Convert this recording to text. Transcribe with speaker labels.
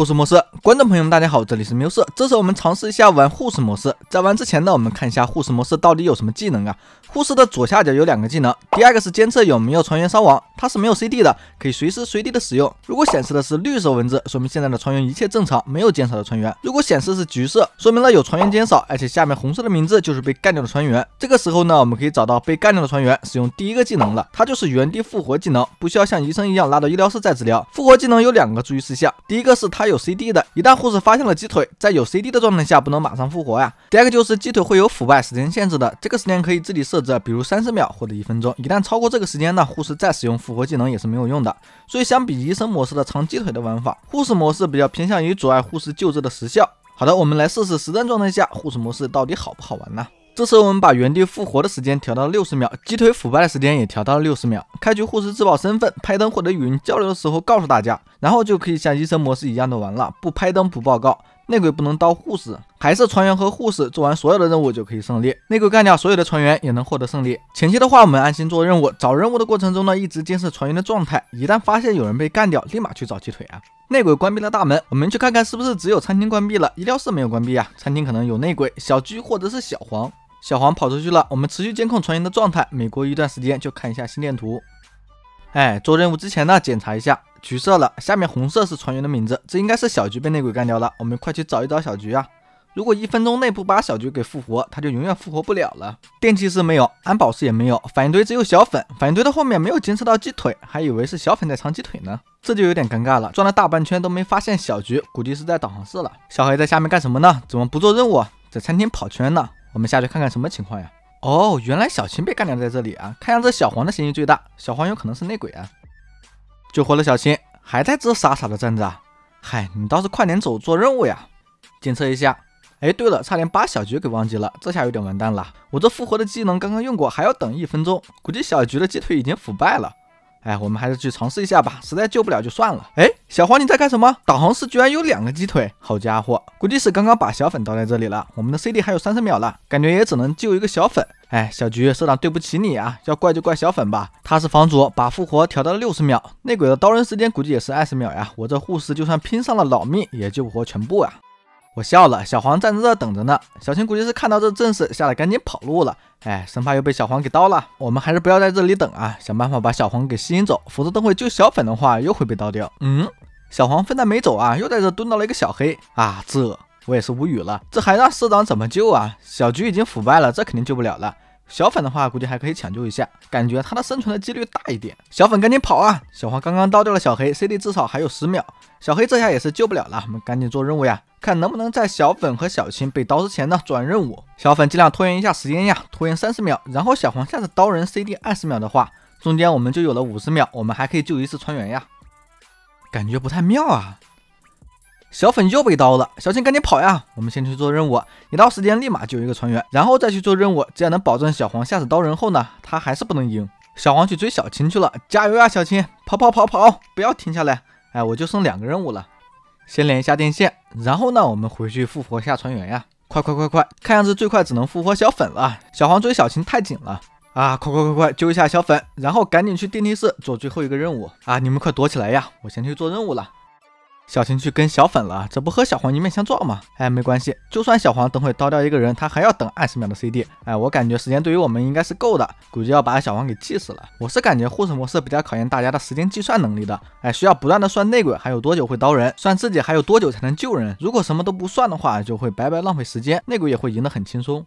Speaker 1: 护士模式，观众朋友们，大家好，这里是缪斯。这次我们尝试一下玩护士模式。在玩之前呢，我们看一下护士模式到底有什么技能啊？护士的左下角有两个技能，第二个是监测有没有船员伤亡，它是没有 CD 的，可以随时随地的使用。如果显示的是绿色文字，说明现在的船员一切正常，没有减少的船员；如果显示是橘色，说明了有船员减少，而且下面红色的名字就是被干掉的船员。这个时候呢，我们可以找到被干掉的船员，使用第一个技能了，它就是原地复活技能，不需要像医生一样拉到医疗室再治疗。复活技能有两个注意事项，第一个是它有 CD 的，一旦护士发现了鸡腿，在有 CD 的状态下不能马上复活呀。第二个就是鸡腿会有腐败时间限制的，这个时间可以自己设置，比如三十秒或者一分钟。一旦超过这个时间呢，护士再使用复活技能也是没有用的。所以相比医生模式的藏鸡腿的玩法，护士模式比较偏向于阻碍护士救治的时效。好的，我们来试试实战状态下护士模式到底好不好玩呢？这时候我们把原地复活的时间调到了六十秒，鸡腿腐败的时间也调到了六十秒。开局护士自报身份，拍灯或者语音交流的时候告诉大家，然后就可以像医生模式一样的玩了，不拍灯不报告。内鬼不能刀护士，还是船员和护士做完所有的任务就可以胜利。内鬼干掉所有的船员也能获得胜利。前期的话我们安心做任务，找任务的过程中呢一直监视船员的状态，一旦发现有人被干掉，立马去找鸡腿啊。内鬼关闭了大门，我们去看看是不是只有餐厅关闭了，医疗室没有关闭啊？餐厅可能有内鬼，小居或者是小黄。小黄跑出去了，我们持续监控船员的状态，每过一段时间就看一下心电图。哎，做任务之前呢检查一下。橘色了，下面红色是船员的名字，这应该是小菊被内鬼干掉了。我们快去找一找小菊啊！如果一分钟内不把小菊给复活，他就永远复活不了了。电气室没有，安保室也没有，反应堆只有小粉，反应堆的后面没有监测到鸡腿，还以为是小粉在藏鸡腿呢，这就有点尴尬了。转了大半圈都没发现小菊，估计是在导航室了。小黑在下面干什么呢？怎么不做任务，在餐厅跑圈呢？我们下去看看什么情况呀？哦，原来小青被干掉在这里啊！看样子小黄的嫌疑最大，小黄有可能是内鬼啊。救活了小青，还在这傻傻的站着。嗨，你倒是快点走，做任务呀！检测一下。哎，对了，差点把小菊给忘记了，这下有点完蛋了。我这复活的技能刚刚用过，还要等一分钟，估计小菊的鸡腿已经腐败了。哎，我们还是去尝试一下吧，实在救不了就算了。哎，小黄你在干什么？导航室居然有两个鸡腿，好家伙，估计是刚刚把小粉倒在这里了。我们的 CD 还有三十秒了，感觉也只能救一个小粉。哎，小菊，社长对不起你啊，要怪就怪小粉吧，他是房主，把复活调到了六十秒，内鬼的刀刃时间估计也是二十秒呀。我这护士就算拼上了老命，也救不活全部啊。我笑了，小黄站在这等着呢。小青估计是看到这阵势，吓得赶紧跑路了。哎，生怕又被小黄给刀了。我们还是不要在这里等啊，想办法把小黄给吸引走，否则等会救小粉的话，又会被刀掉。嗯，小黄非但没走啊，又在这蹲到了一个小黑啊，这我也是无语了。这还让社长怎么救啊？小菊已经腐败了，这肯定救不了了。小粉的话，估计还可以抢救一下，感觉他的生存的几率大一点。小粉赶紧跑啊！小黄刚刚刀掉了小黑，CD 至少还有十秒。小黑这下也是救不了了，我们赶紧做任务呀，看能不能在小粉和小青被刀之前呢做完任务。小粉尽量拖延一下时间呀，拖延三十秒，然后小黄下次刀人 CD 二十秒的话，中间我们就有了五十秒，我们还可以救一次船员呀。感觉不太妙啊。小粉又被刀了，小青赶紧跑呀！我们先去做任务，一到时间立马救一个船员，然后再去做任务，这样能保证小黄下次刀人后呢，他还是不能赢。小黄去追小青去了，加油呀，小青，跑跑跑跑，不要停下来！哎，我就剩两个任务了，先连一下电线，然后呢，我们回去复活下船员呀！快快快快，看样子最快只能复活小粉了。小黄追小青太紧了啊！快快快快，救一下小粉，然后赶紧去电梯室做最后一个任务啊！你们快躲起来呀，我先去做任务了。小晴去跟小粉了，这不和小黄一面相撞吗？哎，没关系，就算小黄等会刀掉一个人，他还要等二十秒的 CD。哎，我感觉时间对于我们应该是够的，估计要把小黄给气死了。我是感觉护士模式比较考验大家的时间计算能力的，哎，需要不断的算内鬼还有多久会刀人，算自己还有多久才能救人。如果什么都不算的话，就会白白浪费时间，内鬼也会赢得很轻松。